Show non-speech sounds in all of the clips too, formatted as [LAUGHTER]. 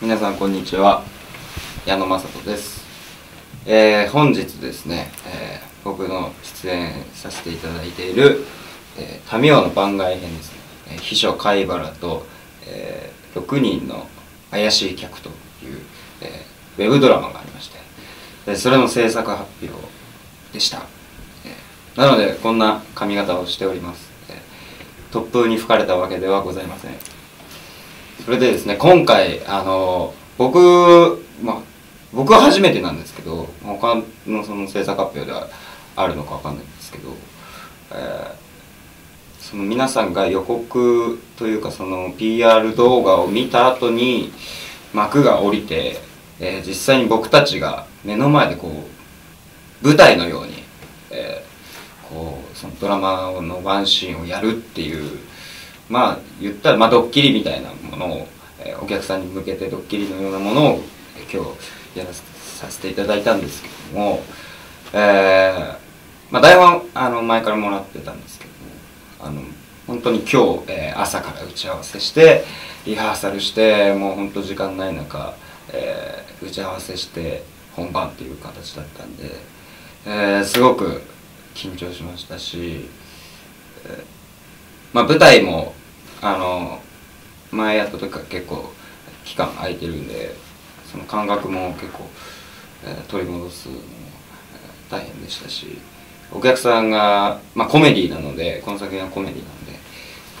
皆さんこんにちは。矢野雅人です、えー本日ですね、えー僕の出演させていただいている「えー民王の番外編」ですね、えー秘書貝原と、えー6人の怪しい客という、えーウェブドラマがありましてでそれの制作発表でした、えーなのでこんな髪型をしております、えー突風に吹かれたわけではございません。それでですね今回あの僕まあ僕は初めてなんですけど他のその制作発表ではあるのかわかんないんですけど、えーその皆さんが予告というかその PR 動画を見た後に幕が降りて、えー実際に僕たちが目の前でこう舞台のように、えーこうそのドラマのワンシーンをやるっていうまあ言ったら、まあ、ドッキリみたいなものを、えーお客さんに向けてドッキリのようなものを今日やらさせていただいたんですけども、えーまあ、台本あの前からもらってたんですけどもあの本当に今日、えー朝から打ち合わせしてリハーサルしてもう本当時間ない中、えー打ち合わせして本番っていう形だったんで、えーすごく緊張しましたし、えーまあ、舞台もあの前やった時から結構期間空いてるんでその感覚も結構、えー取り戻すのも、大変でしたしお客さんが、まあ、コメディなのでこの作品はコメディなので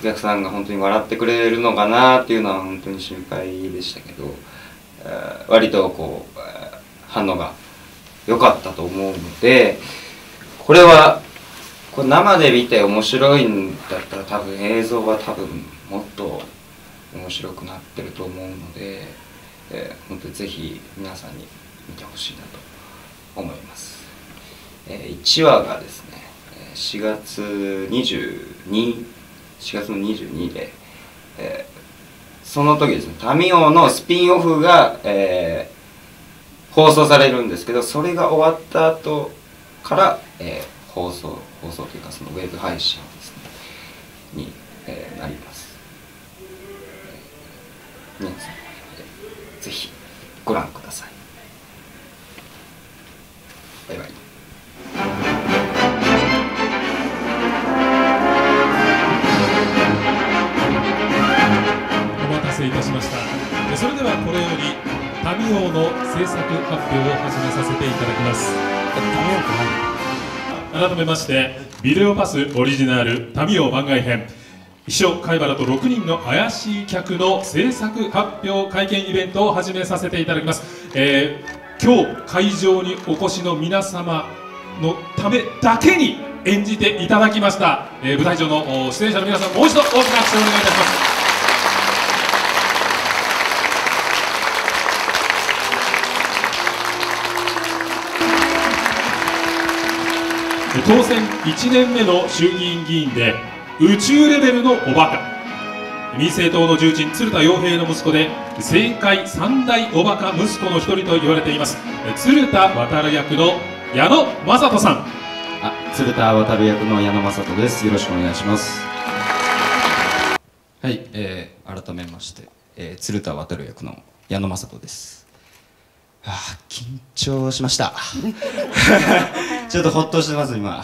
お客さんが本当に笑ってくれるのかなっていうのは本当に心配でしたけど、えー割とこう、反応が良かったと思うのでこれはこれ生で見て面白いんだったら多分映像は多分もっと面白くなってると思うので、えー本当にぜひ皆さんに見てほしいなと思います、え1話がですね4月224月の22で、えーその時ですねタミオのスピンオフが、えー放送されるんですけどそれが終わった後から、えー放送放送というかそのウェブ配信ですねに、えーなります、えー皆さん、えーぜひご覧ください。バイバイ。お待たせいたしました。えそれではこれより民王の制作発表を始めさせていただきます改めましてビデオパスオリジナル民王番外編。秘書貝原と6人の怪しい客の制作発表会見イベントを始めさせていただきます、えー今日会場にお越しの皆様のためだけに演じていただきました、えー舞台上の出演者の皆さんもう一度大きな拍手をお願いいたします。当選1年目の衆議院議員で宇宙レベルのおバカ。民政党の重鎮鶴田洋平の息子で政界三大おバカ息子の一人と言われています。鶴田渡役の矢野正人さん。あ鶴田渡役の矢野正人です。よろしくお願いします。はい、えー、改めまして、えー、鶴田渡役の矢野正人です。あー緊張しました [LAUGHS] ちょっとほっとしてます今。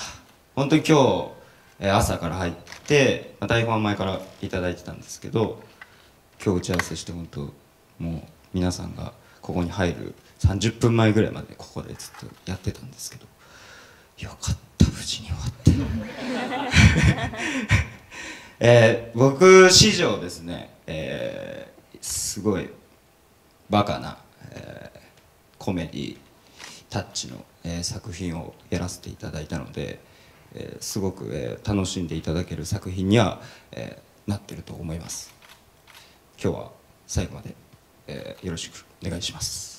本当に今日、えー朝から入って、まあ、台本は前からいただいてたんですけど今日打ち合わせして本当もう皆さんがここに入る30分前ぐらいまでここでずっとやってたんですけどよかった無事に終わって。[LAUGHS] えー僕史上ですね、えーすごいバカな、えーコメディタッチの、えー作品をやらせていただいたので、えーすごく、えー楽しんでいただける作品には、えーなってると思います。今日は最後まで、えーよろしくお願いします。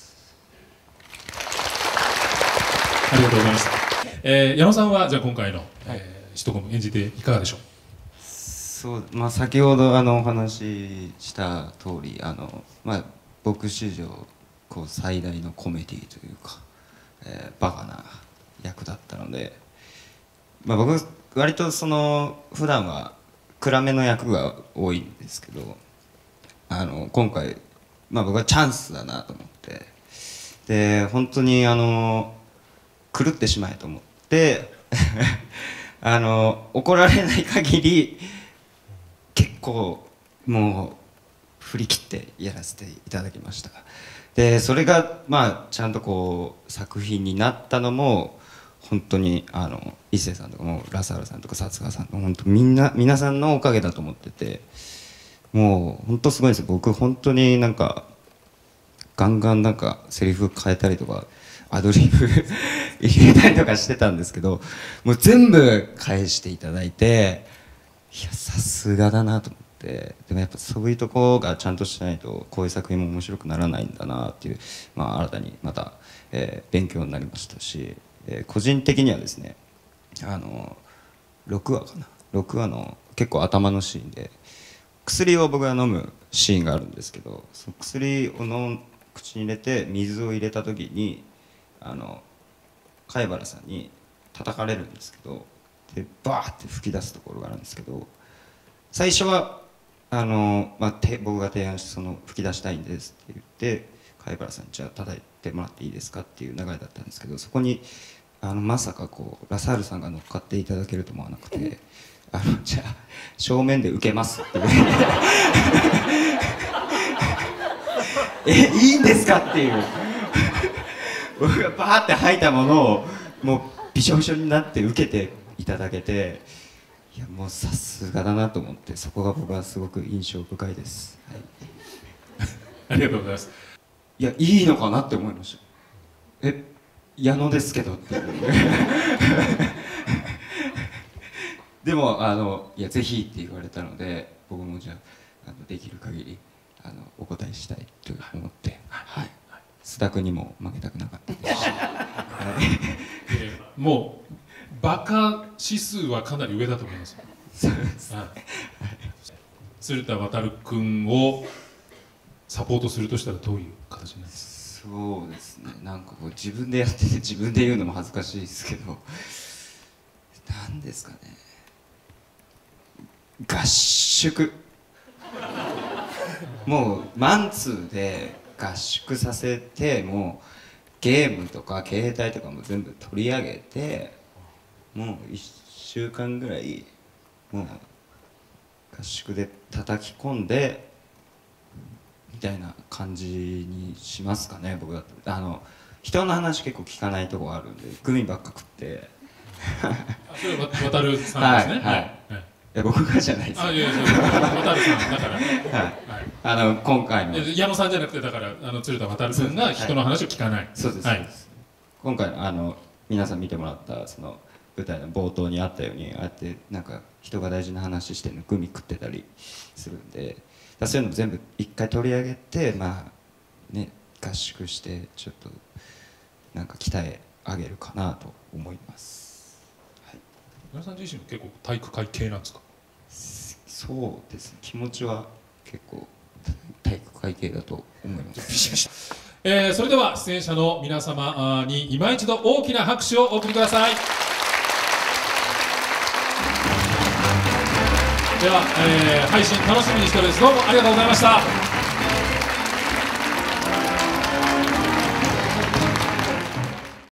ありがとうございました、えー矢野さんはじゃあ今回の、えー、シトコム演じていかがでしょう？そうまあ、先ほどあのお話しした通りあのまあ僕史上こう最大のコメディというか、えーバカな役だったので、まあ、僕割とその普段は暗めの役が多いんですけどあの今回まあ僕はチャンスだなと思ってで本当にあの狂ってしまえと思って [LAUGHS] あの怒られない限り結構もう振り切ってやらせていただきました。でそれがまあちゃんとこう作品になったのも本当にあの伊勢さんとかもラサールさんとか薩川さんとか本当みんな皆さんのおかげだと思っててもう本当すごいです僕本当になんかガンガンなんかセリフ変えたりとかアドリブ [LAUGHS] 入れたりとかしてたんですけどもう全部返していただいていやさすがだなと思って。でもやっぱそういうとこがちゃんとしないとこういう作品も面白くならないんだなっていう、まあ、新たにまた、えー勉強になりましたし、えー個人的にはですねあの6話かな。6話の結構頭のシーンで薬を僕が飲むシーンがあるんですけどその薬を飲む口に入れて水を入れた時にあの貝原さんに叩かれるんですけどでバーって吹き出すところがあるんですけど最初はあの、まあ、て僕が提案してその吹き出したいんですって言って貝原さんじゃあ叩いてもらっていいですかっていう流れだったんですけどそこにあのまさかこうラサールさんが乗っかっていただけると思わなくてあのじゃあ正面で受けますって言われてえいいんですかっていう。僕がバーって吐いたものをもうびしょびしょになって受けていただけていやもうさすがだなと思ってそこが僕はすごく印象深いです、はい。[LAUGHS] ありがとうございます。いやいいのかなって思いました。え矢野ですけどって。[LAUGHS] でもあのいやぜひって言われたので僕もじゃああのできる限りあのお答えしたいと思って。はい。須田君にも負けたくなかったですし、はい。[LAUGHS] えーもうバカ指数はかなり上だと思います。鶴田渉君をサポートするとしたらどういう形になすそうですね。なんかこう自分でやってて自分で言うのも恥ずかしいですけど。何ですかね。合宿。もうマンツーで合宿させてもうゲームとか携帯とかも全部取り上げてもう1週間ぐらいもう合宿で叩き込んでみたいな感じにしますかね僕だとあの人の話結構聞かないとこがあるんでグミばっか食って。あそれ渡るさんですね。はいはい。はい。いや僕がじゃないですあいやいや渡るさんだから。はいはいあの今回の。え矢野さんじゃなくてだからあの鶴田渡君が人の話を聞かない。そうです、はい。今回あの皆さん見てもらったその舞台の冒頭にあったようにああやってなんか人が大事な話してるのグミ食ってたりするんでそういうのも全部一回取り上げてまあね合宿してちょっとなんか鍛え上げるかなと思います、はい、矢野さん自身も結構体育会系なんですか？そうですね。気持ちは結構体育会系だと思います。えーそれでは出演者の皆様に今一度大きな拍手をお送りくださいでは、えー配信楽しみにしております。どうもありがとうございました。